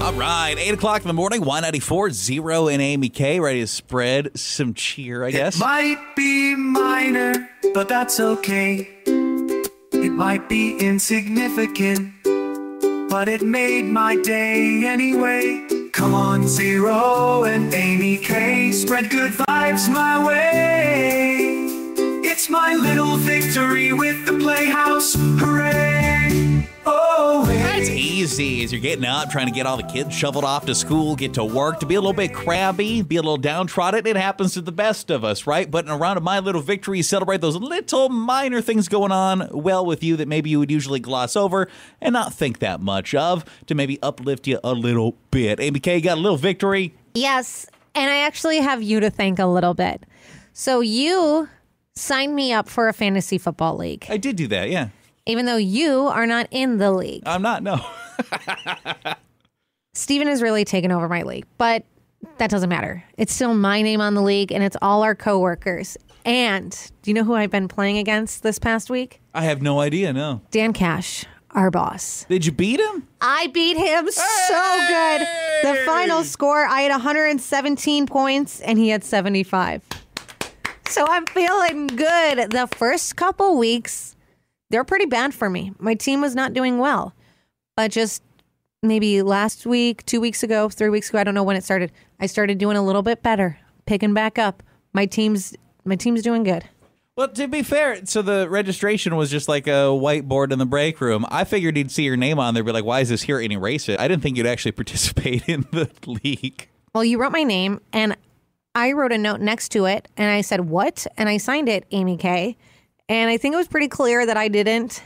All right, 8 o'clock in the morning, Y94, Zero and Amy K, ready to spread some cheer, I guess. Might be minor, but that's okay. It might be insignificant, but it made my day anyway. Come on, Zero and Amy K, spread good vibes my way. It's my little victory with the Playhouse, hooray! Easy as you're getting up, trying to get all the kids shoveled off to school, get to work, to be a little bit crabby, be a little downtrodden. It happens to the best of us, right? But in a round of my little victory, celebrate those little minor things going on well with you that maybe you would usually gloss over and not think that much of to maybe uplift you a little bit. Amy K got a little victory. Yes. And I actually have you to thank a little bit. So you signed me up for a fantasy football league, I did do that, yeah. Even though you are not in the league. I'm not, no. Steven has really taken over my league, but that doesn't matter. It's still my name on the league and it's all our coworkers. And do you know who I've been playing against this past week? I have no idea, no. Dan Cash, our boss. Did you beat him? I beat him so good. The final score, I had 117 points and he had 75. So I'm feeling good. The first couple weeks, they're pretty bad for me. My team was not doing well. But just maybe last week, two weeks ago, three weeks ago, I don't know when it started. I started doing a little bit better, picking back up. My team's my team's doing good. Well, to be fair, so the registration was just like a whiteboard in the break room. I figured you'd see your name on there, be like, "Why is this here?" and erase it. I didn't think you'd actually participate in the league. Well, you wrote my name and I wrote a note next to it and I said, What? And I signed it, Amy K. And I think it was pretty clear that I didn't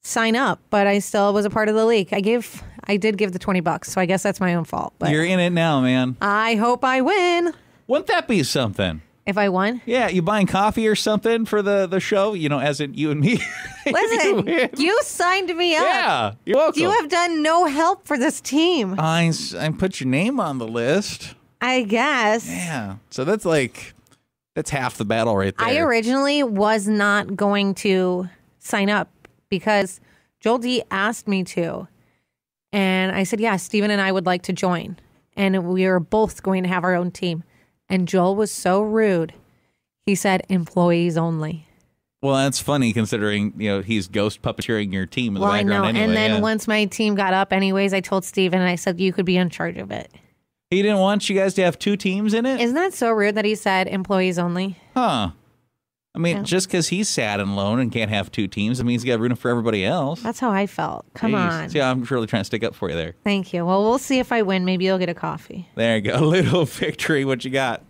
sign up, but I still was a part of the league. I gave I did give the 20 bucks, so I guess that's my own fault. But You're in it now, man. I hope I win. Wouldn't that be something? If I won. Yeah, you buying coffee or something for the the show? You know, as in you and me. Listen, win. you signed me up. yeah, you're welcome. You have done no help for this team. I, I put your name on the list. I guess. Yeah, so that's like that's half the battle right there. I originally was not going to sign up because Joel D asked me to. And I said, yeah, Steven and I would like to join. And we were both going to have our own team. And Joel was so rude. He said, employees only. well, that's funny considering you know he's ghost puppeteering your team in Well, the I know. anyway. and then yeah. once my team got up, anyways, I told Steven and I said, you could be in charge of it. He didn't want you guys to have two teams in it. Isn't that so rude that he said employees only? Huh. I mean, Yeah. just because he's sad and alone and can't have two teams, I mean, he's got room for everybody else. That's how I felt. Come Jeez. on. See, I'm really trying to stick up for you there. Thank you. Well, we'll see if I win. Maybe you'll get a coffee. There you go. A little victory. What you got?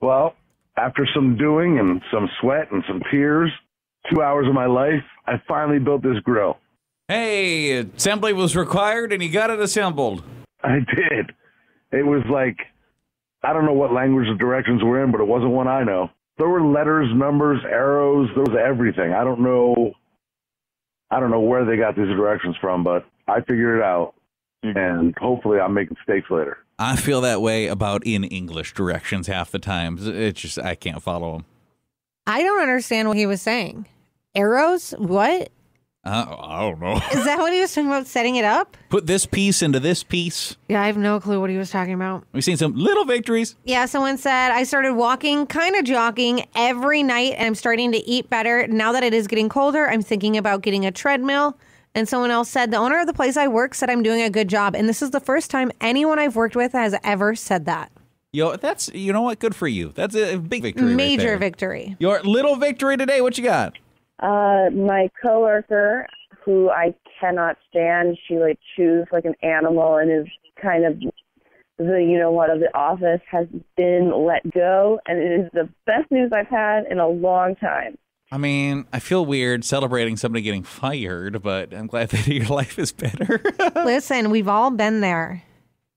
Well, after some doing and some sweat and some tears, two hours of my life, I finally built this grill. Hey, assembly was required and he got it assembled. I did. It was like, I don't know what language the directions were in, but it wasn't one I know. There were letters, numbers, arrows, there was everything. I don't know. I don't know where they got these directions from, but I figured it out. And hopefully I'm making mistakes later. I feel that way about in English directions half the time. It's just, I can't follow them. I don't understand what he was saying. Arrows? What? Uh, I don't know. Is that what he was talking about setting it up? Put this piece into this piece. Yeah, I have no clue what he was talking about. We've seen some little victories. Yeah, someone said I started walking, kind of jogging every night, and I'm starting to eat better. Now that it is getting colder, I'm thinking about getting a treadmill. And someone else said the owner of the place I work said I'm doing a good job. And this is the first time anyone I've worked with has ever said that. Yo, that's, you know what? Good for you. That's a big victory. right Major there. victory. Your little victory today. What you got? Uh, my coworker, who I cannot stand, she like chews like an animal and is kind of the you know what of the office has been let go, and it is the best news I've had in a long time. I mean, I feel weird celebrating somebody getting fired, but I'm glad that your life is better. Listen, we've all been there.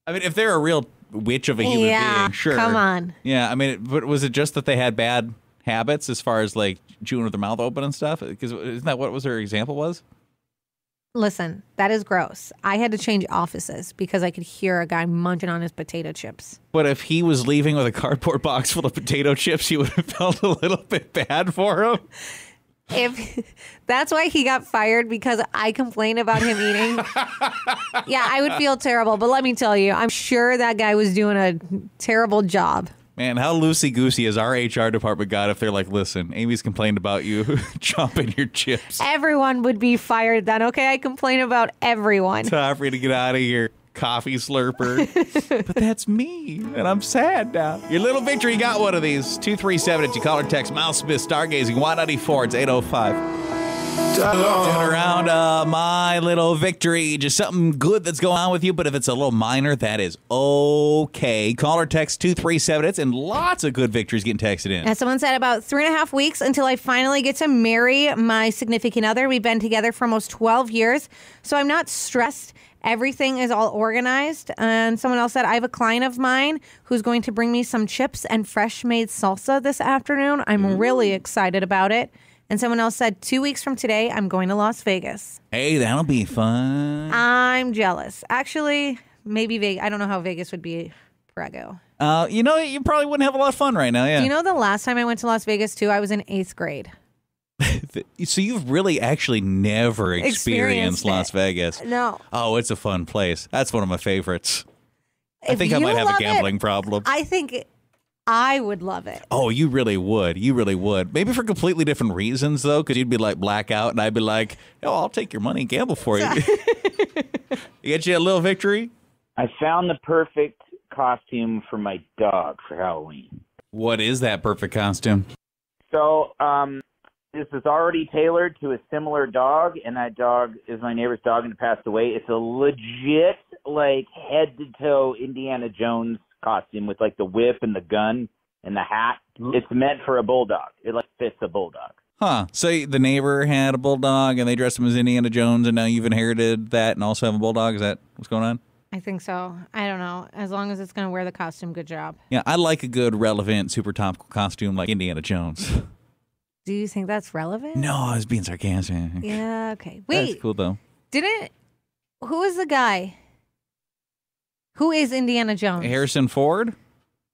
I mean, if they're a real witch of a human Yeah, being, sure. come on. Yeah, I mean, but was it just that they had bad habits as far as like chewing with their mouth open and stuff? Because isn't that what was her example was? Listen, that is gross. I had to change offices because I could hear a guy munching on his potato chips. But if he was leaving with a cardboard box full of potato chips, you would have felt a little bit bad for him. if that's why he got fired because I complained about him eating. yeah, I would feel terrible. But let me tell you, I'm sure that guy was doing a terrible job. Man, how loosey goosey has our HR department got if they're like, listen, Amy's complained about you chomping your chips. Everyone would be fired then. Okay, I complain about everyone. Time for you to get out of here, coffee slurper. but that's me, and I'm sad now. Your little victory got one of these. 237 at you call or text Miles Smith Stargazing Y94. It's 805. Turn around uh, my little victory. Just something good that's going on with you, but if it's a little minor, that is okay. Call or text 237. It's and lots of good victories getting texted in. As someone said, about three and a half weeks until I finally get to marry my significant other. We've been together for almost 12 years, so I'm not stressed. Everything is all organized. And someone else said, I have a client of mine who's going to bring me some chips and fresh made salsa this afternoon. I'm really excited about it. And someone else said, two weeks from today, I'm going to Las Vegas. Hey, that'll be fun. I'm jealous. Actually, maybe Vegas. I don't know how Vegas would be where I go. Uh, you know, you probably wouldn't have a lot of fun right now. Yeah. You know, the last time I went to Las Vegas, too, I was in eighth grade. so you've really actually never experienced, Experienced Las. Vegas. No. Oh, it's a fun place. That's one of my favorites. I think I might have a love it, gambling problem. I think I would love it. Oh, you really would. You really would. Maybe for completely different reasons, though, because you'd be like blackout, and I'd be like, "Oh, I'll take your money and gamble for you." you get you a little victory. I found the perfect costume for my dog for Halloween. What is that perfect costume? So, um, this is already tailored to a similar dog, and that dog is my neighbor's dog and passed away. It's a legit, like, head to toe Indiana Jones costume with, like, the whip and the gun and the hat. It's meant for a bulldog. It, like, fits a bulldog. Huh? So the neighbor had a bulldog, and they dressed him as Indiana Jones, and now you've inherited that, and also have a bulldog. Is that what's going on? I think so. I don't know. As long as it's going to wear the costume, good job. Yeah, I like a good, relevant, super topical costume like Indiana Jones. Do you think that's relevant? no, I was being sarcastic. Yeah, okay. That's Wait, cool though. didn't. Who was the guy? Who is Indiana Jones? Harrison Ford.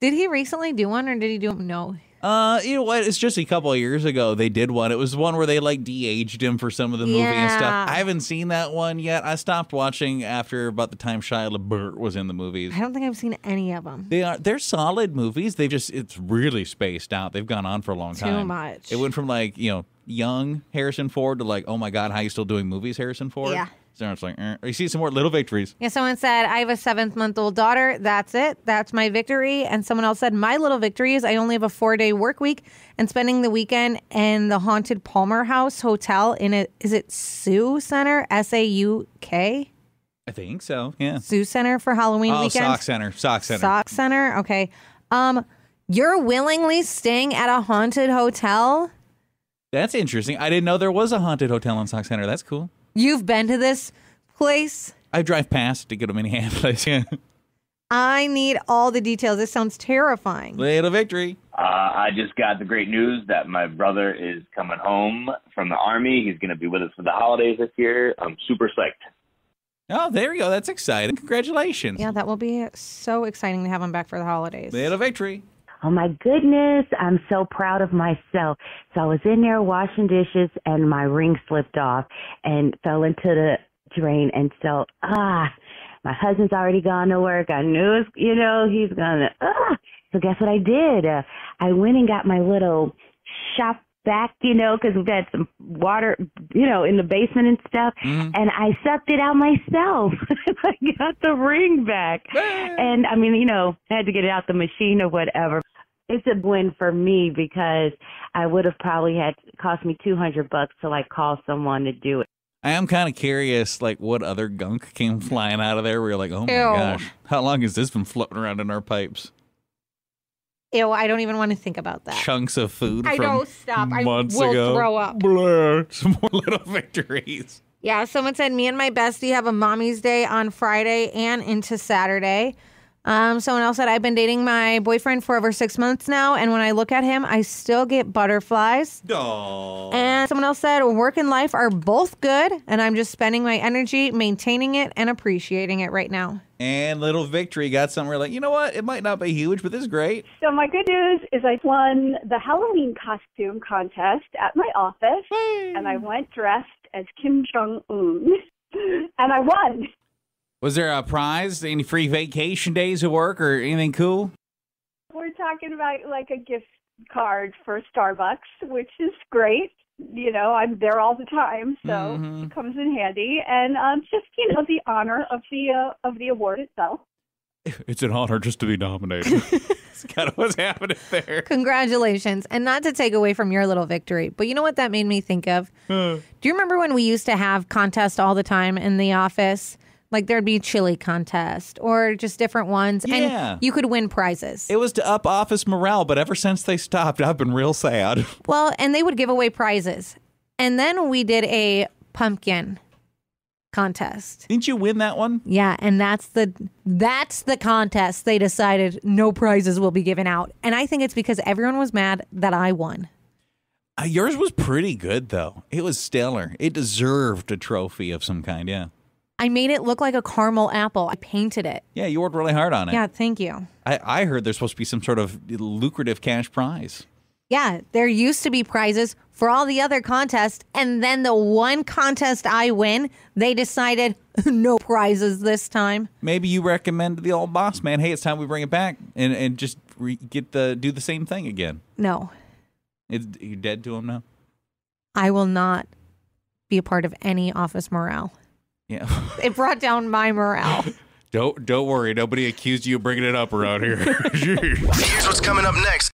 Did he recently do one or did he do no? Uh, you know what? It's just a couple of years ago they did one. It was one where they like de-aged him for some of the movie and Yeah. stuff. I haven't seen that one yet. I stopped watching after about the time Shia LaBeouf was in the movies. I don't think I've seen any of them. They are they're solid movies. They just it's really spaced out. They've gone on for a long Too time. much. It went from like you know young Harrison Ford to like oh my god how you still doing movies Harrison Ford? Yeah. It's like eh. you see some more little victories. Yeah, someone said, I have a seventh month old daughter. That's it. That's my victory. And someone else said, My little victory is I only have a four day work week and spending the weekend in the haunted Palmer House Hotel in a, is it Sioux Center? S A U K? I think so. Yeah. Sioux Center for Halloween Oh, weekend? Sauk Centre. Sauk Centre. Sauk Centre. Okay. Um, you're willingly staying at a haunted hotel? That's interesting. I didn't know there was a haunted hotel in Sauk Centre. That's cool. You've been to this place? I drive past to get a Minneapolis. Yeah. I need all the details. This sounds terrifying. Little victory. Uh, I just got the great news that my brother is coming home from the army. He's going to be with us for the holidays this year. I'm super psyched. Oh, there you go. That's exciting. Congratulations. Yeah, that will be so exciting to have him back for the holidays. Little victory. Oh my goodness, I'm so proud of myself. So I was in there washing dishes and my ring slipped off and fell into the drain. And so, ah, my husband's already gone to work. I knew, it's, you know, he's gonna, ah. So guess what I did? Uh, I went and got my little shop back, you know, because we've had some water, you know, in the basement and stuff. And I sucked it out myself. I got the ring back. And I mean, you know, I had to get it out the machine or whatever. It's a win for me because I would have probably had cost me 200 bucks to like call someone to do it. I am kind of curious, like, what other gunk came flying out of there where you're like, oh my Ew. gosh, how long has this been floating around in our pipes? Ew, I don't even want to think about that. Chunks of food I don't stop. I months will ago. throw up. Blur. Some more little victories. Yeah, someone said me and my bestie have a mommy's day on Friday and into Saturday. Um, someone else said, I've been dating my boyfriend for over six months now, and when I look at him, I still get butterflies. Aw. And someone else said, work and life are both good, and I'm just spending my energy maintaining it and appreciating it right now. And little victory got somewhere like, you know what? It might not be huge, but this is great. So my good news is I won the Halloween costume contest at my office, and I went dressed as Kim Jong Un, and I won. Was there a prize? Any free vacation days at work or anything cool? We're talking about like a gift card for Starbucks, which is great. You know, I'm there all the time, so Mhm. it comes in handy, and um, just you know the honor of the uh, of the award itself. It's an honor just to be nominated. That's kind of what's happening there. Congratulations. And not to take away from your little victory, but you know what that made me think of? Do you remember when we used to have contests all the time in the office? Like there'd be chili contest or just different ones. Yeah. And you could win prizes. It was to up office morale, but ever since they stopped, I've been real sad. Well, and they would give away prizes. And then we did a pumpkin contest. Didn't you win that one? Yeah, and that's the that's the contest they decided no prizes will be given out. And I think it's because everyone was mad that I won. Uh, yours was pretty good, though. It was stellar. It deserved a trophy of some kind, yeah. I made it look like a caramel apple. I painted it. Yeah, you worked really hard on it. Yeah, thank you. I, I heard there's supposed to be some sort of lucrative cash prize. Yeah, there used to be prizes for all the other contests, and then the one contest I win, they decided no prizes this time. Maybe you recommend to the old boss man, hey, it's time we bring it back and, and just re- get the do the same thing again. No, It's, you're dead to him now? I will not be a part of any office morale. Yeah. It brought down my morale. don't don't worry. Nobody accused you of bringing it up around here. Here's what's coming up next